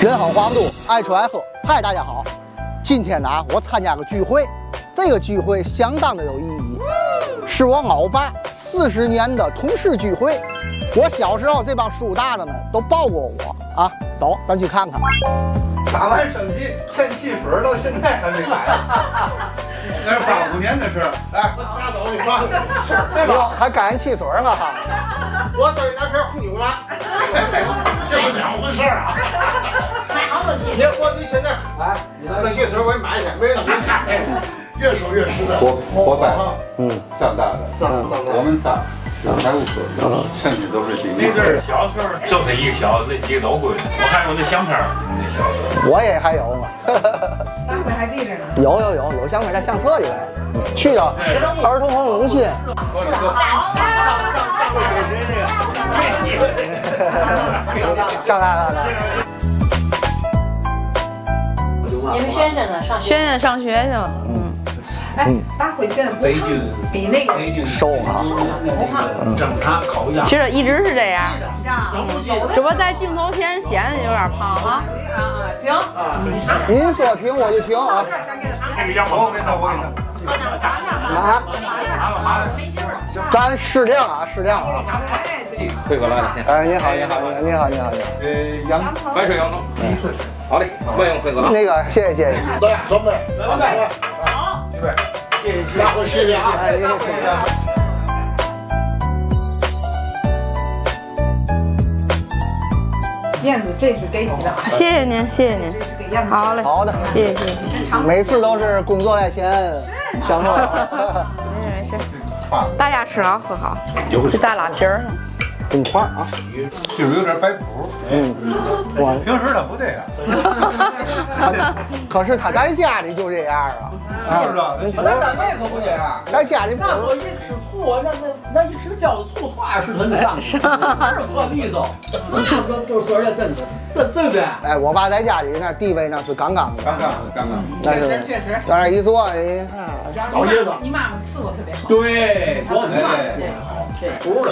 人好话不多，爱吃爱喝。嗨，大家好，今天呢，我参加个聚会，这个聚会相当的有意义，是我老爸四十年的同事聚会。我小时候，这帮叔叔大的们都抱过我啊。走，咱去看看。打完升级欠汽水到现在还没买，那是八五年的事。来，我大早你放个哟，还赶上汽水呢哈。我再拿瓶红酒来，这是两回事儿啊。你我你现在哎，喝汽水我给你买去，没问题。越说越实在。我我摆，嗯，上大的，我们仨。财务科，剩下都是经理。那阵儿小时候就是一个小那几个都贵，我还有那相片那小时候。我也还有还记着呢。有有有，有相片在相册里呗。去的儿童红龙心。过来过。张来来来。你们轩轩呢？上轩轩上学去了。嗯。哎，大辉现在不比那个瘦啊，正常烤鸭。其实一直是这样，只不过在镜头前显得有点胖啊。啊啊，行，您说停我就停啊。这个羊毛给他，我给他。啊，咱适量啊，适量啊。辉哥来了，哎，你好，你好，你好，你好，你好，呃，羊白水羊肉，好嘞，欢迎辉哥。那个，谢谢，谢谢。来，准备，准备，好，预备。大伙谢谢啊！哎，谢谢。燕子，这是给你的。谢谢您，谢谢您。这是给燕子。好嘞，好的，谢谢谢谢。每次都是工作在前，享受。没 事没事。大家吃好喝好。这大拉皮儿。很花啊，就是有点摆谱。嗯，我平时他不这样。可是他在家里就这样啊。就是啊，咱单位可不这样。在家里，那我一吃醋，那那那一吃饺子醋唰是他就上那，是特利索。那可就说这真的，这对不对？哎，我爸在家里那地位那是杠杠的，杠杠的，杠杠。确实确实。在那一坐，哎，老爷子，你妈妈伺候特别好。对，我你妈伺候好。对，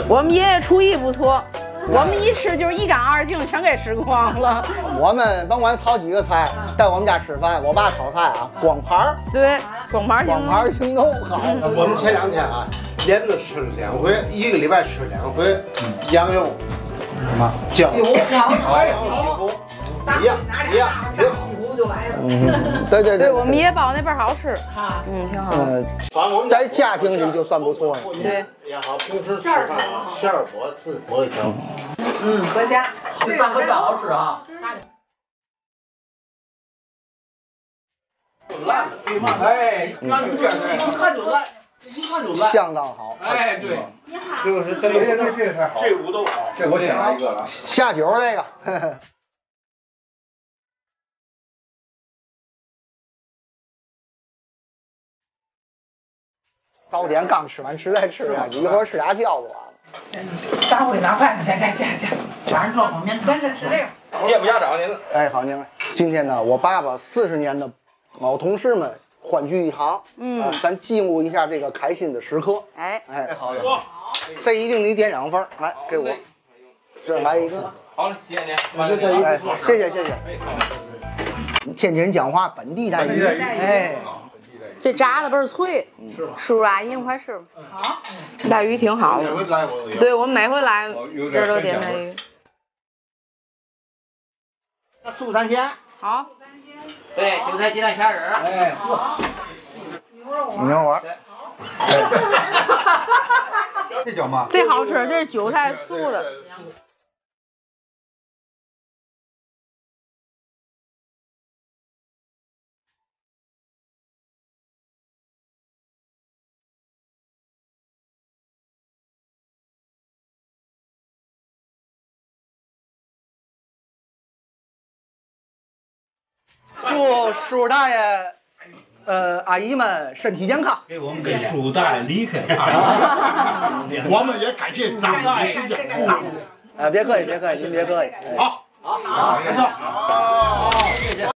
我们爷爷厨艺不错。我们一吃就是一干二净，全给吃光了。我们甭管炒几个菜，在我们家吃饭，我爸炒菜啊，光盘儿。对，光盘儿光盘儿行动好。我们前两天啊，连着吃了两回，一个礼拜吃两回羊肉，什么？酱油酱油，一样一样，挺好。就来了。嗯，对对对，我们爷包那边好吃，哈嗯，挺好。嗯，在家庭里就算不错了。对。也好，平时吃饭啊，馅儿我自我也调。嗯，合家。饭和酱好吃啊。烂？哎，一看就烂，一看就烂。相当好。哎，对。你好。这个是这个这个这个好。这五都好。这我点了一个了。下酒这个。早点刚吃完，实在吃不下去，一会儿吃俩饺子完了。大会拿筷子，夹夹夹夹，晚上做方便面。咱是吃这个。见不家长您了。哎，好您了。今天呢，我爸爸四十年的老同事们欢聚一堂，嗯，咱记录一下这个开心的时刻。哎哎，好的。这一定得点两份，来给我，这来一个。好嘞，谢谢您。哎，谢谢谢谢。天津人讲话本地待遇，哎。这炸的倍儿脆，叔叔阿姨，你快吃吧。好，带鱼挺好的。对，我们每回来这儿都点带鱼。那素三鲜。好。对，韭菜鸡蛋虾仁。哎，好。牛肉丸。牛肉丸。这叫嘛？这好吃，这是韭菜素的。祝叔叔大爷、呃阿姨们身体健康。给我们给叔叔大爷离开。我们也感谢咱们时间。哎，别客气，别客气，您别客气。好，好，好，好，谢谢。